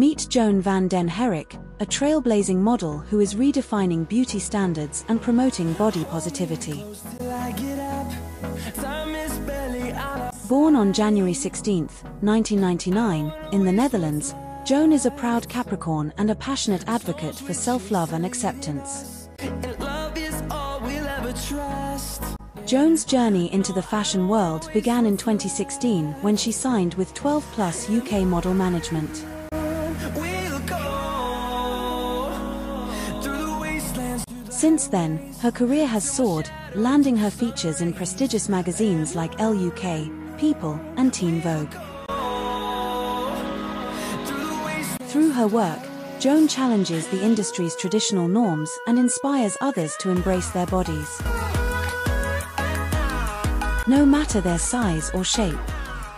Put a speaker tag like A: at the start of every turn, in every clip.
A: Meet Joann van den Herik, a trailblazing model who is redefining beauty standards and promoting body positivity. Born on January 16, 1999, in the Netherlands, Joann is a proud Capricorn and a passionate advocate for self-love and acceptance. Joann's journey into the fashion world began in 2016 when she signed with 12 Plus UK Model Management. Since then, her career has soared, landing her features in prestigious magazines like Elle UK, People, and Teen Vogue. Through her work, Joann challenges the industry's traditional norms and inspires others to embrace their bodies. No matter their size or shape,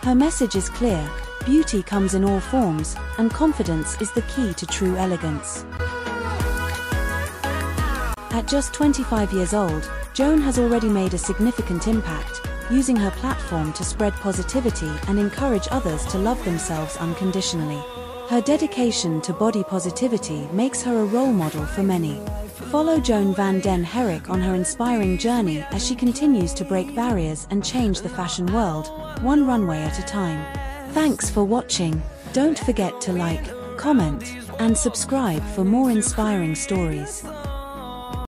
A: her message is clear, beauty comes in all forms, and confidence is the key to true elegance. At just 25 years old, Joann has already made a significant impact, using her platform to spread positivity and encourage others to love themselves unconditionally. Her dedication to body positivity makes her a role model for many. Follow Joann van den Herik on her inspiring journey as she continues to break barriers and change the fashion world, one runway at a time. Thanks for watching. Don't forget to like, comment, and subscribe for more inspiring stories.